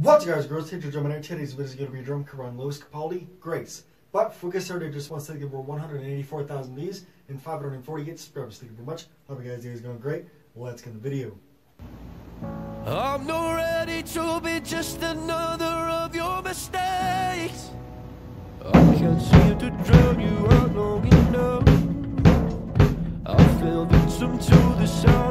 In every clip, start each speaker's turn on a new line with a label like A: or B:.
A: What's up guys, girls, TJ Drumming Today's video is going to be a drum cover on Lewis Capaldi, Grace. But before we get started, I just want to say over 184,000 views and 548 subscribers. Thank you very much. Hope you guys are going great. Let's get the video.
B: I'm not ready to be just another of your mistakes. I can't seem to drown you out long enough. I fell victim to the sound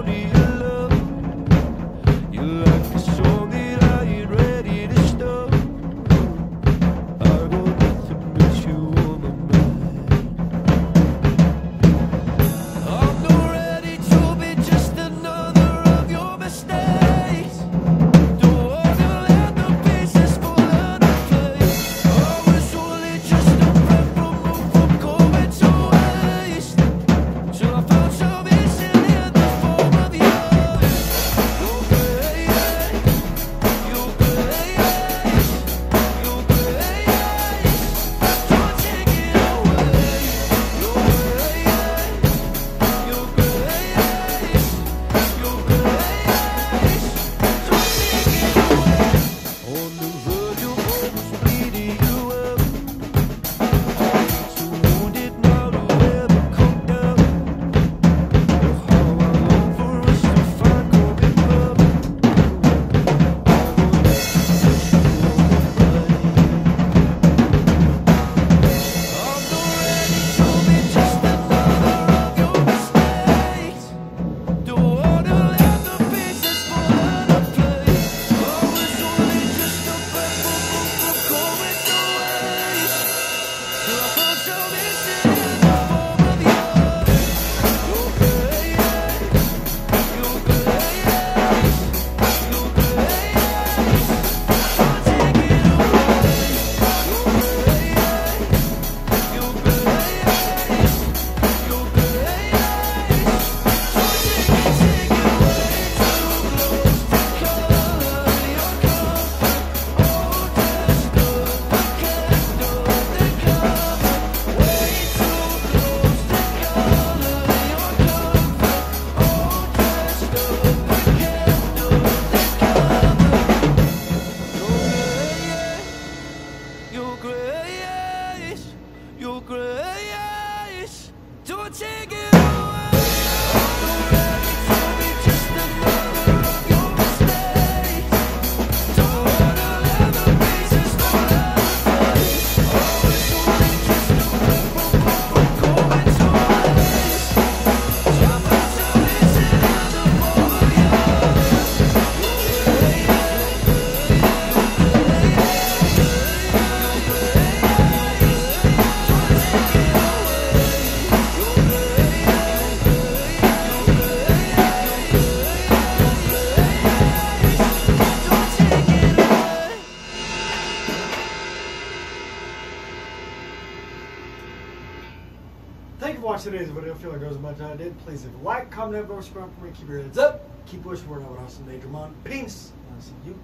B: Your grace, your grace, don't take it
A: Thank you for watching today's video. I feel like it as much as I did. Please leave a like, comment, and subscribe for me. Keep your heads up. Keep pushing. We're an awesome day, Drum on. Peace. And I'll see you